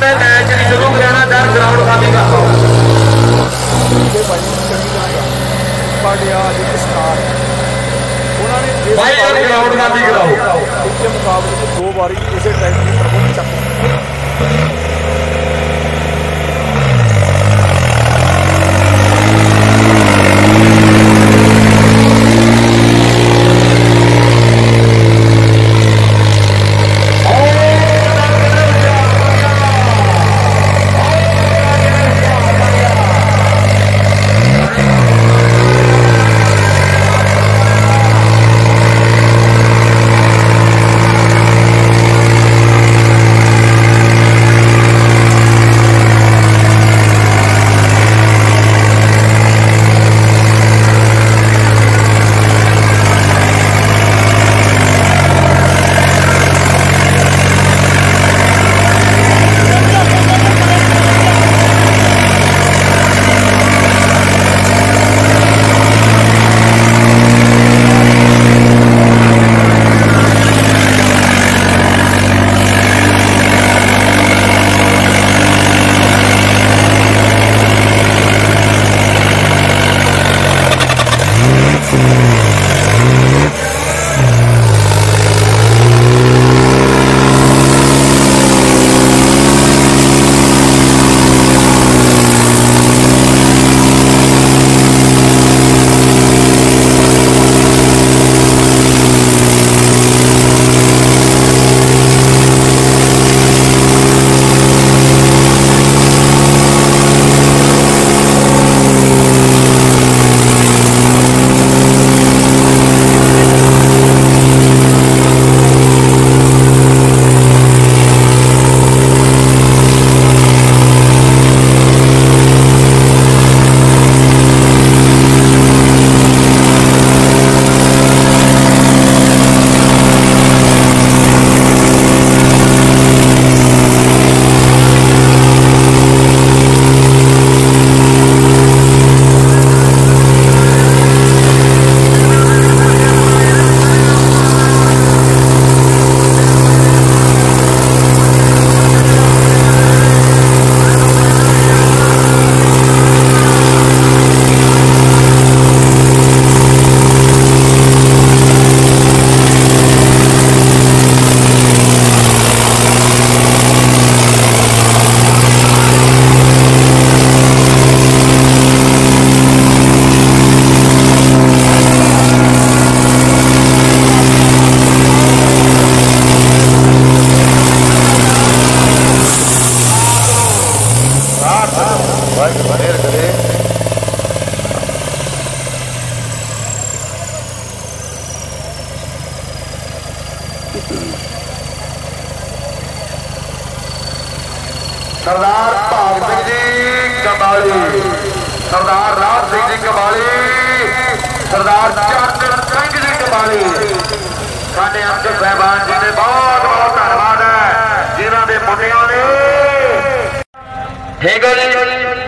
ਮੈਂ ਮੈਚ ਨਹੀਂ ਸ਼ੁਰੂ ਕਰਾਉਣਾ ਦਰ ਗਰਾਊਂਡ ਖਾਲੀ ਕਰ ਲਓ ਇਹ ਭਾਈ ਚੰਗੀ ਸਾਡੇ ਆ ਉਹਨਾਂ ਨੇ ਭਾਈ ਯਾਰ ਮੁਕਾਬਲੇ ਗਰਾਊਂਡ ਖਾਲੀ ਕਰਾਓ। ਇੱਕੇ ਮੁਕਾਬਲੇ ਦੋ ਵਾਰੀ ਇਸੇ ਟਾਈਮ ਦੀ ਪ੍ਰਭੂ ਚੱਕ। सरदार भाग सिंह जी कबाली सरदार राज सिंह जी कबाली सरदार चरण सिंह जी कबाली साढ़े अमजद साहबान जी ने बहुत बहुत धन्यवाद है। जिन्होंने मुंडिया ने ठीक है जी